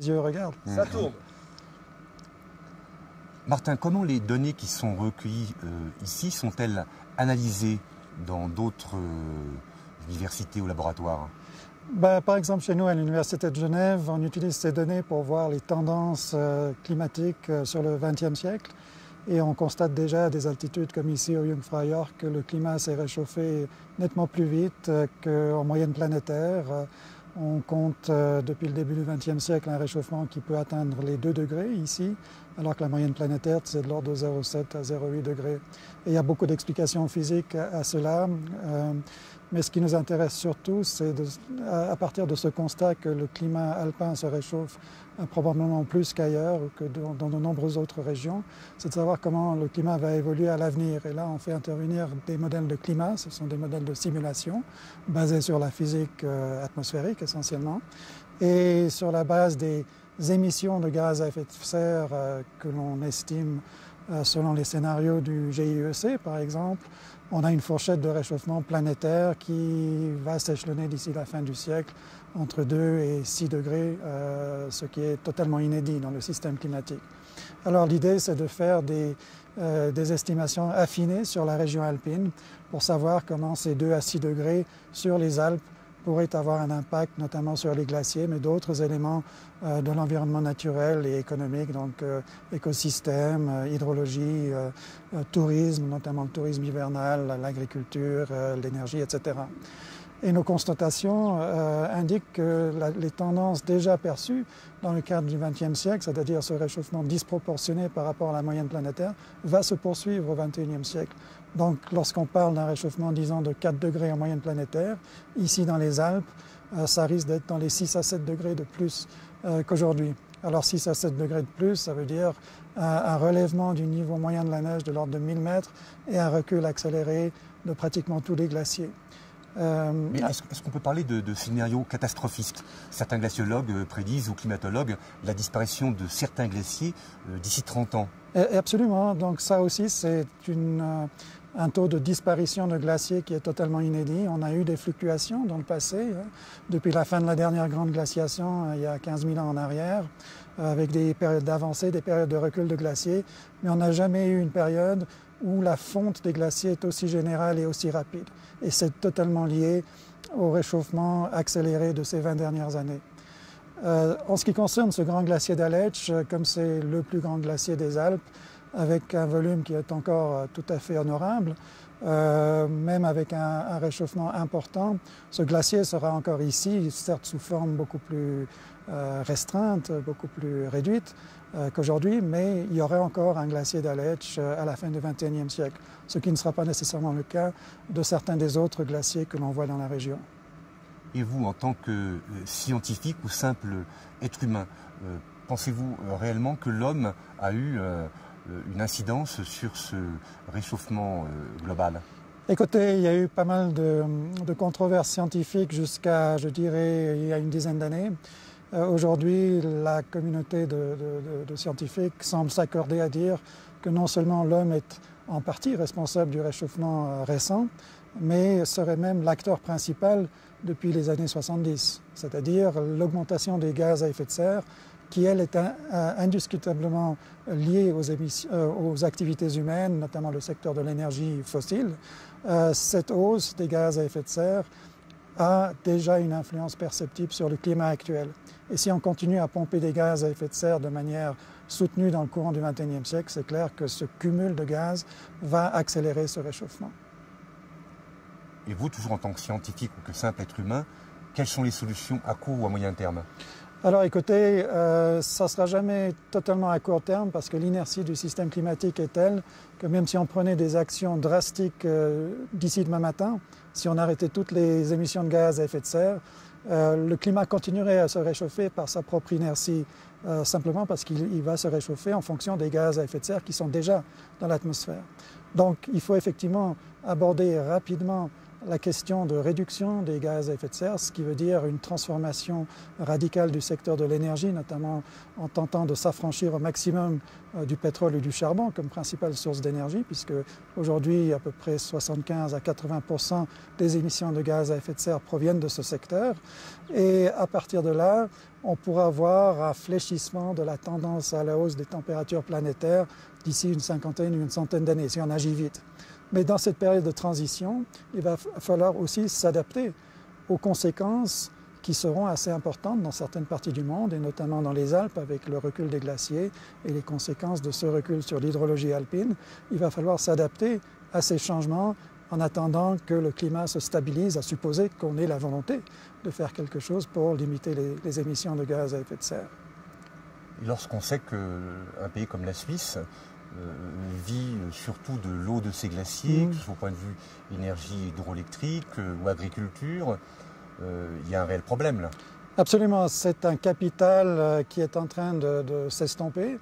Les yeux regardent. Ça tourne. Martin, comment les données qui sont recueillies euh, ici sont-elles analysées dans d'autres euh, universités ou laboratoires? Ben, Par exemple, chez nous, à l'Université de Genève, on utilise ces données pour voir les tendances euh, climatiques sur le XXe siècle. Et on constate déjà à des altitudes comme ici au Jungfraujoch que le climat s'est réchauffé nettement plus vite qu'en moyenne planétaire. On compte euh, depuis le début du XXe siècle un réchauffement qui peut atteindre les 2 degrés ici, alors que la moyenne planétaire, c'est de l'ordre de 0,7 à 0,8 degrés. Et il y a beaucoup d'explications physiques à, cela. Euh, mais ce qui nous intéresse surtout, c'est à partir de ce constat que le climat alpin se réchauffe euh, probablement plus qu'ailleurs ou que dans de nombreuses autres régions, c'est de savoir comment le climat va évoluer à l'avenir. Et là, on fait intervenir des modèles de climat, ce sont des modèles de simulation basés sur la physique euh, atmosphérique essentiellement, et sur la base des émissions de gaz à effet de serre euh, que l'on estime selon les scénarios du GIEC, par exemple, on a une fourchette de réchauffement planétaire qui va s'échelonner d'ici la fin du siècle entre 2 et 6 degrés, euh, ce qui est totalement inédit dans le système climatique. Alors l'idée, c'est de faire des, euh, des, estimations affinées sur la région alpine pour savoir comment ces 2 à 6 degrés sur les Alpes pourrait avoir un impact notamment sur les glaciers, mais d'autres éléments euh, de l'environnement naturel et économique, donc euh, écosystème, euh, hydrologie, tourisme, notamment le tourisme hivernal, l'agriculture, l'énergie, etc. Et nos constatations indiquent que les tendances déjà perçues dans le cadre du XXe siècle, c'est-à-dire ce réchauffement disproportionné par rapport à la moyenne planétaire, va se poursuivre au XXIe siècle. Donc lorsqu'on parle d'un réchauffement, disons, de 4 degrés en moyenne planétaire, ici dans les Alpes, euh, ça risque d'être dans les 6 à 7 degrés de plus euh, qu'aujourd'hui. Alors 6 à 7 degrés de plus, ça veut dire un, relèvement du niveau moyen de la neige de l'ordre de 1000 mètres et un recul accéléré de pratiquement tous les glaciers. Euh, est-ce qu'on peut parler de, de, scénarios catastrophistes? Certains glaciologues prédisent, ou climatologues, la disparition de certains glaciers d'ici 30 ans. Absolument. Donc ça aussi, c'est une, un taux de disparition de glaciers qui est totalement inédit. On a eu des fluctuations dans le passé, hein, depuis la fin de la dernière grande glaciation, euh, il y a 15 000 ans en arrière, euh, avec des périodes d'avancée, des périodes de recul de glaciers, mais on n'a jamais eu une période où la fonte des glaciers est aussi générale et aussi rapide. Et c'est totalement lié au réchauffement accéléré de ces 20 dernières années. Euh, en ce qui concerne ce grand glacier d'Aletsch, comme c'est le plus grand glacier des Alpes, avec un volume qui est encore euh, tout à fait honorable. Euh, même avec un, réchauffement important, ce glacier sera encore ici, certes sous forme beaucoup plus euh, restreinte, beaucoup plus réduite qu'aujourd'hui, mais il y aurait encore un glacier d'Aletsch à la fin du XXIe siècle, ce qui ne sera pas nécessairement le cas de certains des autres glaciers que l'on voit dans la région. Et vous, en tant que scientifique ou simple être humain, pensez-vous réellement que l'homme a eu euh, une incidence sur ce réchauffement euh, global? Écoutez, il y a eu pas mal de, controverses scientifiques jusqu'à, je dirais, il y a une dizaine d'années. Euh, aujourd'hui, la communauté de scientifiques semble s'accorder à dire que non seulement l'homme est en partie responsable du réchauffement récent, mais serait même l'acteur principal depuis les années 70, c'est-à-dire l'augmentation des gaz à effet de serre qui, elle, est indiscutablement liée aux, euh, aux, activités humaines, notamment le secteur de l'énergie fossile. Euh, cette hausse des gaz à effet de serre a déjà une influence perceptible sur le climat actuel. Et si on continue à pomper des gaz à effet de serre de manière soutenue dans le courant du XXIe siècle, c'est clair que ce cumul de gaz va accélérer ce réchauffement. Et vous, toujours en tant que scientifique ou que simple être humain, quelles sont les solutions à court ou à moyen terme? Alors écoutez, euh, ça ne sera jamais totalement à court terme parce que l'inertie du système climatique est telle que même si on prenait des actions drastiques euh, d'ici demain matin, si on arrêtait toutes les émissions de gaz à effet de serre, euh, le climat continuerait à se réchauffer par sa propre inertie, simplement parce qu'il va se réchauffer en fonction des gaz à effet de serre qui sont déjà dans l'atmosphère. Donc il faut effectivement aborder rapidement la question de réduction des gaz à effet de serre, ce qui veut dire une transformation radicale du secteur de l'énergie, notamment en tentant de s'affranchir au maximum euh, du pétrole et du charbon comme principale source d'énergie, puisque aujourd'hui à peu près 75 à 80% des émissions de gaz à effet de serre proviennent de ce secteur. Et à partir de là, on pourra voir un fléchissement de la tendance à la hausse des températures planétaires d'ici une cinquantaine ou une centaine d'années, si on agit vite. Mais dans cette période de transition, il va falloir aussi s'adapter aux conséquences qui seront assez importantes dans certaines parties du monde, et notamment dans les Alpes avec le recul des glaciers et les conséquences de ce recul sur l'hydrologie alpine. Il va falloir s'adapter à ces changements en attendant que le climat se stabilise, à supposer qu'on ait la volonté de faire quelque chose pour limiter les, émissions de gaz à effet de serre. Lorsqu'on sait qu'un pays comme la Suisse euh, vit surtout de l'eau de ces glaciers, mmh. que ce soit au point de vue énergie hydroélectrique euh, ou agriculture, euh, il y a un réel problème là. Absolument, c'est un capital qui est en train de, s'estomper.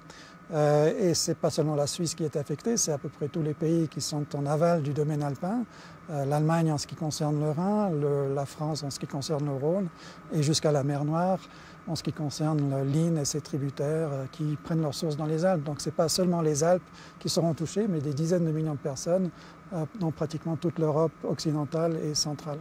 Et ce n'est pas seulement la Suisse qui est affectée, c'est à peu près tous les pays qui sont en aval du domaine alpin. L'Allemagne en ce qui concerne le Rhin, la France en ce qui concerne le Rhône, et jusqu'à la mer Noire en ce qui concerne l'Inn et ses tributaires euh, qui prennent leur source dans les Alpes. Donc ce n'est pas seulement les Alpes qui seront touchées, mais des dizaines de millions de personnes, euh, dans pratiquement toute l'Europe occidentale et centrale.